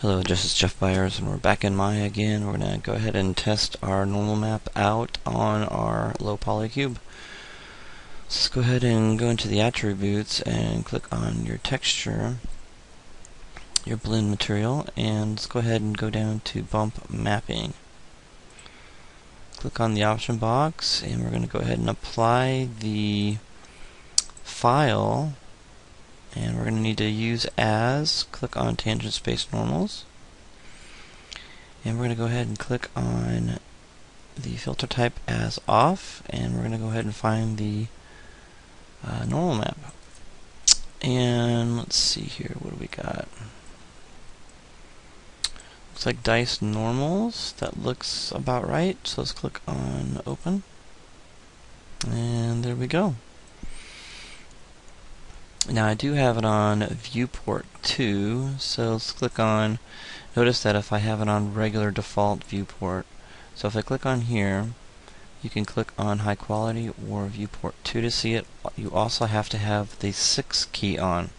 Hello, this is Jeff Byers, and we're back in Maya again. We're going to go ahead and test our normal map out on our low poly cube. Let's go ahead and go into the attributes and click on your texture, your Blinn material, and let's go ahead and go down to bump mapping. Click on the option box, and we're going to go ahead and apply the file and we're going to need to use as, click on tangent space normals, and we're going to go ahead and click on the filter type as off, and we're going to go ahead and find the uh, normal map. And let's see here, what do we got? Looks like dice normals, that looks about right, so let's click on open, and there we go. Now I do have it on viewport 2, so let's click on, notice that if I have it on regular default viewport, so if I click on here, you can click on high quality or viewport 2 to see it. You also have to have the 6 key on.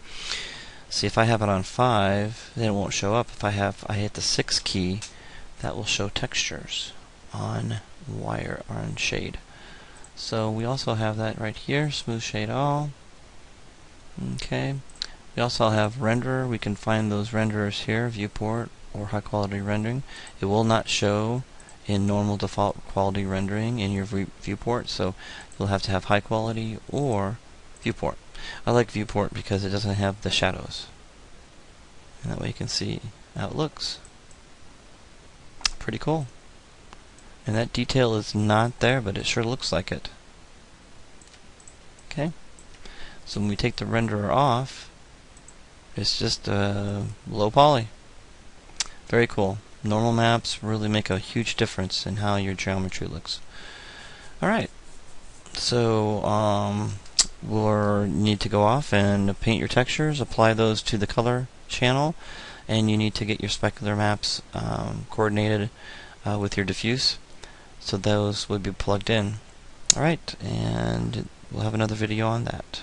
See if I have it on 5, then it won't show up. If I have I hit the 6 key, that will show textures on wire or on shade. So we also have that right here, smooth shade all. Okay. We also have renderer. We can find those renderers here, viewport or high quality rendering. It will not show in normal default quality rendering in your viewport, so you'll have to have high quality or viewport. I like viewport because it doesn't have the shadows. And that way you can see how it looks. Pretty cool. And that detail is not there, but it sure looks like it. Okay. So when we take the renderer off, it's just uh, low poly. Very cool. Normal maps really make a huge difference in how your geometry looks. Alright, so um, we'll need to go off and paint your textures, apply those to the color channel, and you need to get your specular maps um, coordinated uh, with your diffuse, so those would be plugged in. Alright, and we'll have another video on that.